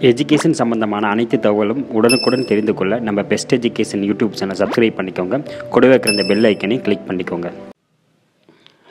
Education சம்பந்தமான அனைத்து தகவலும் உடனுக்குடன் தெரிந்து கொள்ள நம்ம best education YouTube channel subscribe பண்ணிக்கோங்க. கூடவே இருக்கிற இந்த பெல் ஐக்கனை கிளிக் பண்ணிக்கோங்க.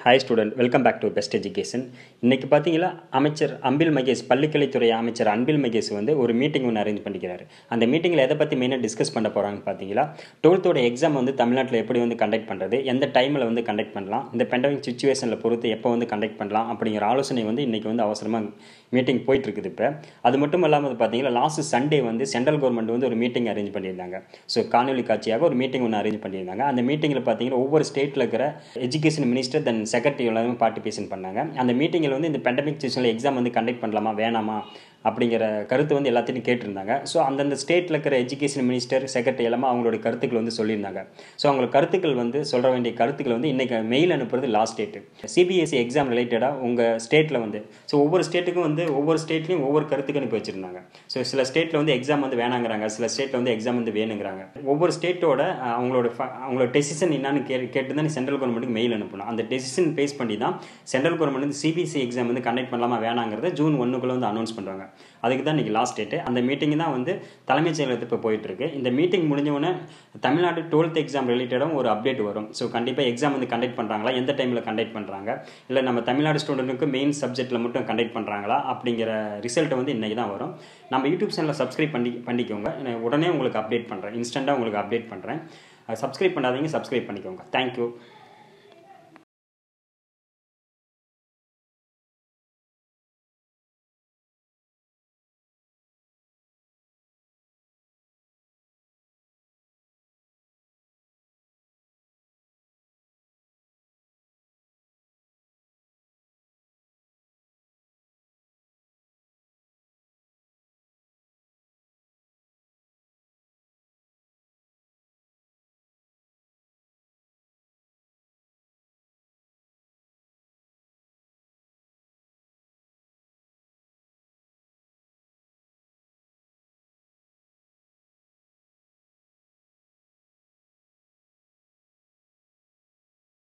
Hi student welcome back to best education இன்றைக்கி பார்த்தீங்கன்னா அமைச்சர் அன்பில் மகேஷ் பள்ளிக்கலைத்துறை அமைச்சர் அன்பில் மகேஷ் வந்து ஒரு மீட்டிங் ஒன்று அரேஞ்ச் பண்ணிக்கிறாரு. அந்த மீட்டிங்கில் எதை பற்றி மெயினாக டிஸ்கஸ் பண்ண போகிறாங்கன்னு பார்த்தீங்கன்னா டுவெல்த்தோட எக்ஸாம் வந்து தமிழ்நாட்டில் எப்படி வந்து கண்டக்ட் பண்ணுறது எந்த டைமில் வந்து கண்டக்ட் பண்ணலாம் இந்த பெண்டமிக் சுச்சுவேஷனில் பொறுத்து எப்போ வந்து கண்டக்ட் பண்ணலாம் அப்படிங்கிற ஆலோசனை வந்து இன்றைக்கி வந்து அவசரமாக மீட்டிங் போயிட்டுருக்குது இப்போ. அது மட்டும் இல்லாமல் பார்த்தீங்கன்னா லாஸ்ட் சண்டே வந்து சென்ட்ரல் கவர்மெண்ட் வந்து ஒரு மீட்டிங் அரேஞ்ச் பண்ணியிருந்தாங்க. ஸோ காணொலி காட்சியாக ஒரு மீட்டிங் ஒன்று அரேஞ்ச் பண்ணியிருந்தாங்க. அந்த மீட்டிங்கில் பார்த்தீங்கன்னா ஒவ்வொரு ஸ்டேட்டில் இருக்கிற எஜுகேஷன் மினிஸ்டர் தென் செக்ரட்டரி எல்லாருமே பார்ட்டிசிபேஷன் பண்ணாங்க. அந்த மீட்டிங்கில் வந்து இந்த பேண்டமிக் சுச்சுவேஷனில் எக்ஸாம் வந்து கண்டக்ட் பண்ணலாமா வேணாமா? அப்படிங்கிற கருத்து வந்து எல்லாத்தையும் கேட்டிருந்தாங்க. ஸோ அந்தந்த ஸ்டேட்டில் இருக்கிற எஜுகேஷன் மினிஸ்டர் செக்ரட்டரி எல்லாமே அவங்களுடைய கருத்துக்கள் வந்து சொல்லியிருந்தாங்க. ஸோ அவங்களோட கருத்துக்கள் வந்து சொல்ல வேண்டிய கருத்துக்கள் வந்து இன்றைக்கி மெயில் அனுப்புறது லாஸ்ட் டேட்டு சிபிஎஸ்சி எக்ஸாம் ரிலேட்டடாக உங்கள் ஸ்டேட்டில் வந்து ஸோ ஒவ்வொரு ஸ்டேட்டுக்கும் வந்து ஒவ்வொரு ஸ்டேட்லையும் ஒவ்வொரு கருத்துக்கு அனுப்பி வச்சுருந்தாங்க. ஸோ சில ஸ்டேட்டில் வந்து எக்ஸாம் வந்து வேணாங்கிறாங்க சில ஸ்டேட்டில் வந்து எக்ஸாம் வந்து வேணுங்கிறாங்க. ஒவ்வொரு ஸ்டேட்டோட அவங்களோட ஃப- அவங்களோட டெசிஷன் என்னன்னு கே கேட்டு தான் சென்ட்ரல் கவர்மெண்ட்டுக்கு மெயில் அனுப்பணும். அந்த டெசிஷன் பேஸ் பண்ணி தான் சென்ட்ரல் கவர்மெண்ட் வந்து சிபிஎஸ்சி எக்ஸாம் வந்து கண்டக்ட் பண்ணலாமா வேணாங்கிறத ஜூன் ஒன்றுக்குள்ளே வந்து அனௌன்ஸ் பண்ணுறாங்க அதுக்கு தான் இன்றைக்கி லாஸ்ட் டேட்டு அந்த மீட்டிங் தான் வந்து தலைமைச் செயலகத்துக்கு இப்போ போயிட்டுருக்கு. இந்த மீட்டிங் முடிஞ்சவொடனே தமிழ்நாடு டுவெல்த் எக்ஸாம் ரிலேட்டடாகவும் ஒரு அப்டேட் வரும். ஸோ கண்டிப்பாக எக்ஸாம் வந்து கண்டக்ட் பண்ணுறாங்களா எந்த டைமில் கண்டக்ட் பண்ணுறாங்க இல்லை நம்ம தமிழ்நாடு ஸ்டூடெண்ட்டுக்கு மெயின் சப்ஜெக்ட்டில் மட்டும் கண்டக்ட் பண்ணுறாங்களா அப்படிங்கிற ரிசல்ட் வந்து இன்றைக்கி தான் வரும். நம்ம யூடியூப் சேனலில் சப்ஸ்கிரைப் பண்ணி பண்ணிக்கோங்க. நான் உடனே உங்களுக்கு அப்டேட் பண்ணுறேன் இன்ஸ்டண்ட்டாக உங்களுக்கு அப்டேட் பண்ணுறேன் சப்ஸ்கிரைப் பண்ணாதீங்க சப்ஸ்கிரைப் பண்ணிக்கோங்க. தேங்க்யூ